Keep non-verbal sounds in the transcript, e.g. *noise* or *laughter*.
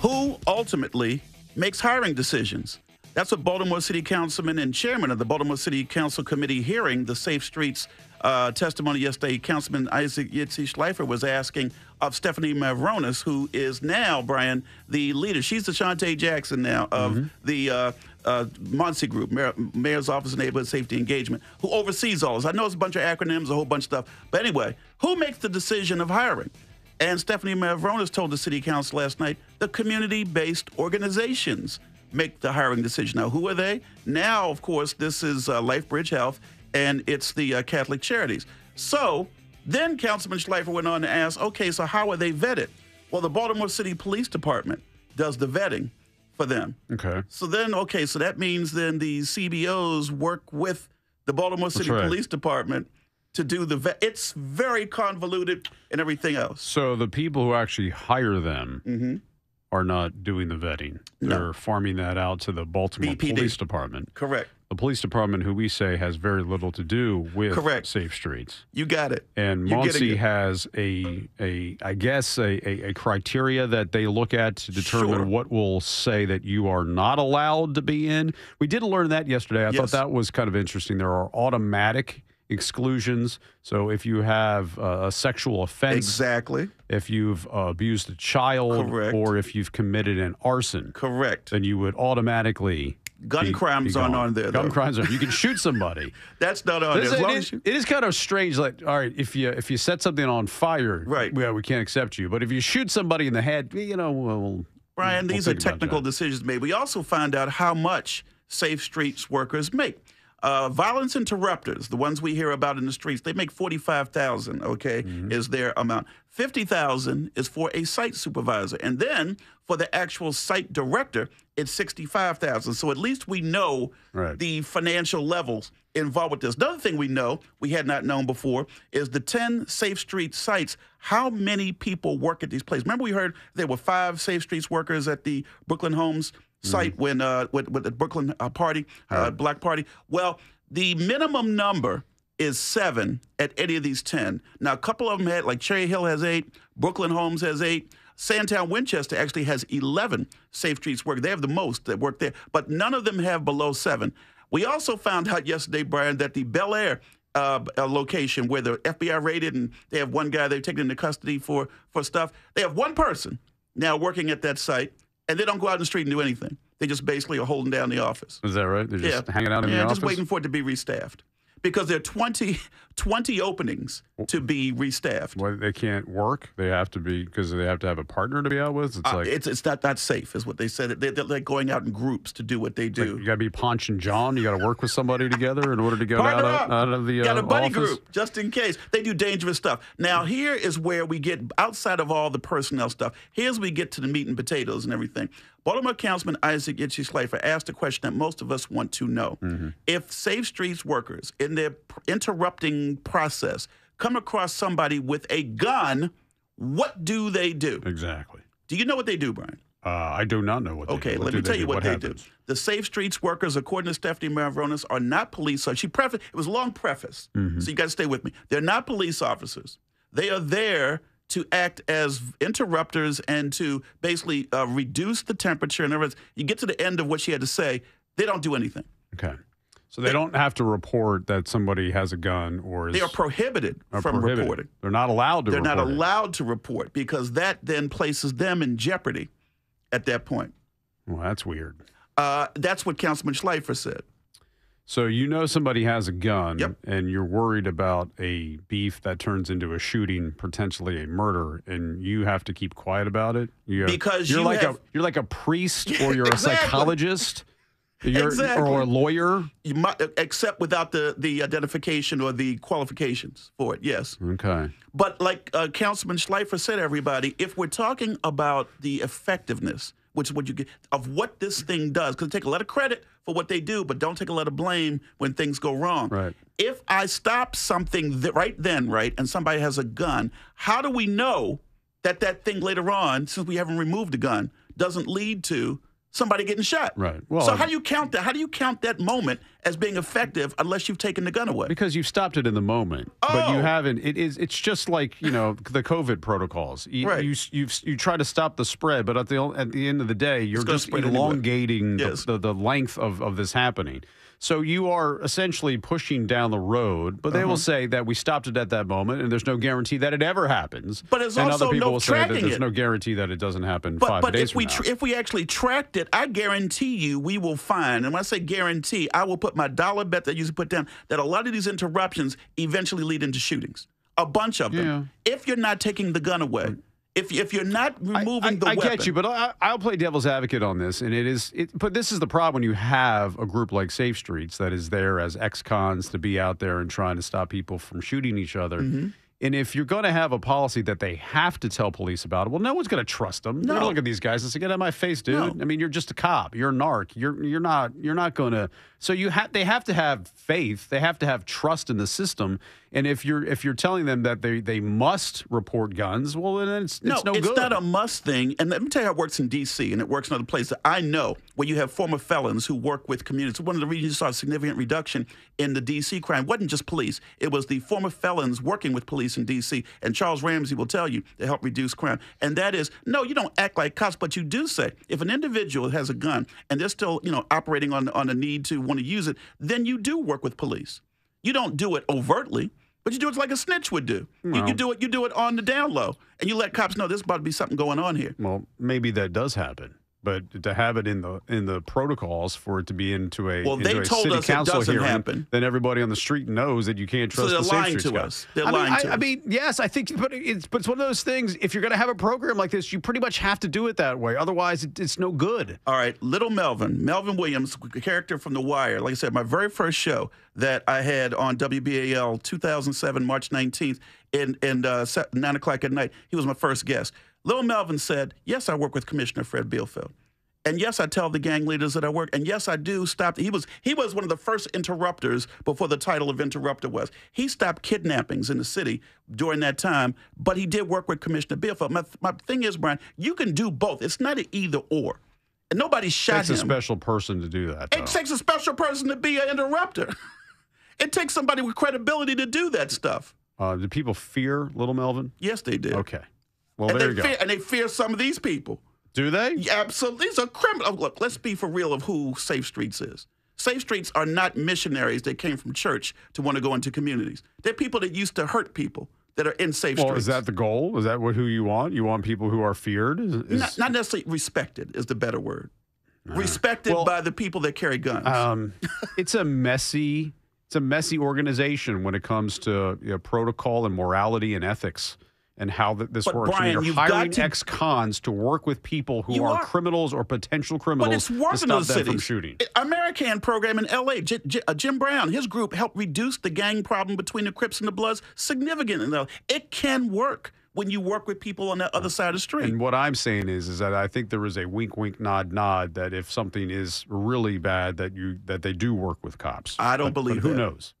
who ultimately makes hiring decisions. That's what Baltimore City Councilman and Chairman of the Baltimore City Council Committee hearing the Safe Streets uh, testimony yesterday, Councilman Isaac Yitzy Schleifer was asking of Stephanie Mavronis, who is now, Bryan, the leader. She's the Shantay Jackson now of Mm-hmm. the uh, uh, MONSE Group, Mayor, Mayor's Office of Neighborhood Safety Engagement, who oversees all this. I know it's a bunch of acronyms, a whole bunch of stuff. But anyway, who makes the decision of hiring? And Stephanie Mavronis told the city council last night the community based organizations make the hiring decision. Now, who are they? Now, of course, this is uh, LifeBridge Health and it's the uh, Catholic Charities. So then Councilman Schleifer went on to ask, okay, so how are they vetted? Well, the Baltimore City Police Department does the vetting for them. Okay. So then, okay, so that means then the CBOs work with the Baltimore City right. Police Department to do the vet. It's very convoluted and everything else. So the people who actually hire them Mm-hmm. are not doing the vetting. No. They're farming that out to the Baltimore BPD. Police Department. Correct. The police department, who we say has very little to do with Correct. safe streets. You got it. And You're getting MONSE it. has a, a I guess, a, a, a criteria that they look at to determine Sure. what will say that you are not allowed to be in. We did learn that yesterday. I thought that was kind of interesting. There are automatic exclusions. So if you have uh, a sexual offense, Exactly. if you've uh, abused a child, Correct. or if you've committed an arson, Correct. then you would automatically. Gun be- crimes be aren't on there, Gun though. crimes are. You can shoot somebody. *laughs* That's not on This- there. It, is, you, it is kind of strange. Like, all right, if you if you set something on fire, Right. Yeah, we can't accept you. But if you shoot somebody in the head, you know, well, Bryan, we'll these are technical decisions made. We also find out how much safe streets workers make. Uh, violence interrupters, the ones we hear about in the streets, they make forty-five thousand. Okay, Mm-hmm. is their amount. Fifty thousand is for a site supervisor, and then for the actual site director, it's sixty-five thousand. So at least we know Right. the financial levels involved with this. Another thing we know we had not known before is the ten safe street sites. How many people work at these places? Remember, we heard there were five safe streets workers at the Brooklyn Homes site when uh, with, with the Brooklyn uh, party, uh, Black Party. Well, the minimum number is seven at any of these 10. Now, a couple of them had, like Cherry Hill has eight, Brooklyn Homes has eight, Sandtown Winchester actually has 11 Safe Streets work. They have the most that work there, but none of them have below seven. We also found out yesterday, Bryan, that the Bel Air uh, uh, location where the FBI raided and they have one guy they've taken into custody for, for stuff, they have one person now working at that site, and they don't go out in the street and do anything. They just basically are holding down the office. Is that right? They're just yeah. hanging out in yeah, the office. Yeah, just waiting for it to be restaffed. Because there are 20, *laughs* 20 openings to be restaffed. Well, they can't work. They have to be because they have to have a partner to be out with. It's Uh, like it's it's not that safe, is what they said. They, they're like going out in groups to do what they do. you got to be Ponch and Jon. You got to work with somebody together in order to get out of, out of the got uh, a buddy office. group just in case they do dangerous stuff. Now here is where we get outside of all the personnel stuff. Here's where we get to the meat and potatoes and everything. Baltimore Councilman Isaac Yitzy Schleifer asked a question that most of us want to know: Mm-hmm. If Safe Streets workers in their interrupting process come across somebody with a gun, what do they do? Exactly. Do you know what they do, Bryan? Uh, I do not know what. They Okay, do. What let do me tell you what, they happens? do. The Safe Streets workers, according to Stephanie Mavronis, are not police. So she prefaced it was a long preface, Mm-hmm. so you got to stay with me. They're not police officers. They are there to act as interrupters and to basically uh, reduce the temperature. In other words, you get to the end of what she had to say, they don't do anything. Okay. So they don't have to report that somebody has a gun or is They are prohibited are from prohibited. reporting. They're not allowed to. They're not report it. allowed to report because that then places them in jeopardy at that point. Well, that's weird. Uh, that's what Councilman Schleifer said. So you know somebody has a gun, Yep. and you're worried about a beef that turns into a shooting, potentially a murder, and you have to keep quiet about it. You Because you're you like have- a you're like a priest *laughs* or you're Exactly. a psychologist, you're, Exactly. or a lawyer. You might, except without the the identification or the qualifications for it. Yes, Okay. but like uh, Councilman Schleifer said, everybody, if we're talking about the effectiveness, which is what you get of what this thing does, because take a lot of credit for what they do, but don't take a lot of blame when things go wrong. Right. If I stop something th- right then, right, and somebody has a gun, how do we know that that thing later on, since we haven't removed the gun, doesn't lead to somebody getting shot? Right. Well, so how do you count that? How do you count that moment as being effective unless you've taken the gun away. Because you've stopped it in the moment, but you Oh. haven't. It is. It's just like you know *laughs* the COVID protocols. You, Right. You you you try to stop the spread, but at the at the end of the day, you're just spread anyway. elongating the- the, the length of of this happening. So you are essentially pushing down the road, but they Uh-huh. will say that we stopped it at that moment, and there's no guarantee that it ever happens. But there's and also other people no will say that there's it. no guarantee that it doesn't happen But five but days if we tr- if we actually tracked it, I guarantee you we will find. And when I say guarantee, I will put my dollar bet that you usually put down that a lot of these interruptions eventually lead into shootings. A bunch of them. If you're not taking the gun away, if if you're not removing I, the I weapon, get you, but I, I'll play devil's advocate on this, and it is. It, but this is the problem when you have a group like Safe Streets that is there as ex-cons to be out there and trying to stop people from shooting each other. Mm-hmm. And if you're going to have a policy that they have to tell police about it, well, no one's going to trust them. They're going to No. look at these guys and say, "Get out of my face, dude." No. I mean, you're just a cop. You're a narc. You're you're not you're not going to. So you have they have to have faith. They have to have trust in the system. And if you're if you're telling them that they they must report guns, well, then it's No, it's no it's good. not a must thing. And let me tell you how it works in D.C. and it works in other places. I know where you have former felons who work with communities. One of the reasons you saw a significant reduction in the D.C. crime wasn't just police; it was the former felons working with police in D.C. And Charles Ramsey will tell you to help reduce crime. And that is, no, you don't act like cops, but you do say if an individual has a gun and they're still, you know, operating on on a need to want to use it, then you do work with police. You don't do it overtly. But you do it like a snitch would do. You, you do it. You do it on the down low, and you let cops know there's about to be something going on here. Well, maybe that does happen, but to have it in the in the protocols for it to be into a Well, into they a told city us it council doesn't hearing, happen. then everybody on the street knows that you can't trust. So they're the lying to guy. us. They're I mean, lying I, to I us. mean, yes, I think, but it's but it's one of those things. If you're going to have a program like this, you pretty much have to do it that way. Otherwise, it, it's no good. All right, Little Melvin, Melvin Williams, character from The Wire. Like I said, my very first show that I had on WBAL 2007, March 19th, in, in uh, 9 o'clock at night. He was my first guest. Little Melvin said, Yes, I work with Commissioner Fred Bealefeld. And yes, I tell the gang leaders that I work. And yes, I do stop. He was he was one of the first interrupters before the title of interrupter was. He stopped kidnappings in the city during that time, but he did work with Commissioner Bealefeld. My, my thing is, Bryan, you can do both. It's not an either or. And nobody It shot takes a special person to do that. Though. It takes a special person to be an interrupter. *laughs* it takes somebody with credibility to do that stuff. Uh, do people fear Little Melvin? Yes, they did. Okay. Well, and there they you go. fear, and they fear some of these people. do they? Yeah, absolutely. These are criminal. Look, let's be for real of who Safe Streets is. Safe Streets are not missionaries that came from church to want to go into communities. They're people that used to hurt people that are in Safe Well, Streets. is that the goal? Is that what who you want? You want people who are feared? Is, is- not, not necessarily respected is the better word. Respected Well- by the people that carry guns. Um, *laughs* it's a messy, it's a messy organization when it comes to you know, protocol and morality and ethics and how th- this But works. Bryan, you're you've got hiring to- ex-cons to work with people who are, are. criminals or potential criminals But it's to stop those them cities. from shooting. Amer-I-Can program in L.A. J- J- uh, Jim Brown, his group helped reduce the gang problem between the Crips and the Bloods significantly. It can work when you work with people on the other side of the street. And what I'm saying is, is that I think there is a wink, wink, nod, nod that if something is really bad, that you that they do work with cops. I don't But- believe but who that. knows?